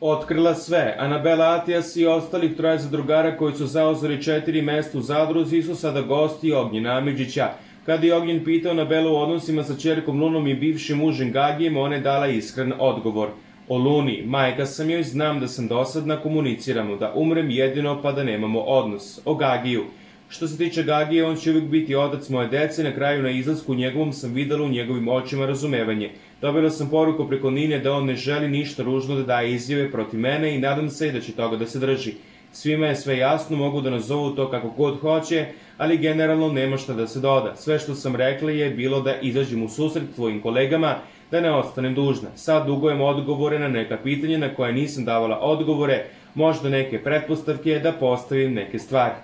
Otkrila sve. Anabela Atijas i ostalih troje zadrugara koji su zauzeli četiri mesta u zadruzi su sada gosti Ognjena Amidžića. Kada je Ognjen pitao Anabelu u odnosima sa čerkom Lunom i bivšim mužem Gagijem, ona je dala iskren odgovor. O Luni, majka sam joj, znam da sam dosadna, komuniciramo, da umrem jedino pa da nemamo odnos. O Gagiju. Što se tiče Gagije, on će uvijek biti otac moje dece, na kraju na izlasku njegovom sam videla u njegovim očima razumevanje. Dobila sam poruku preko Nine da on ne želi ništa ružno da daje izjave protiv mene i nadam se da će toga da se drži. Svima je sve jasno, mogu da nazovu to kako god hoće, ali generalno nema šta da se doda. Sve što sam rekla je bilo da izađem u susret tvojim kolegama, da ne ostanem dužna. Sad dugujem odgovore na neka pitanja na koje nisam davala odgovore, možda neke pretpostavke da postavim neke stvari.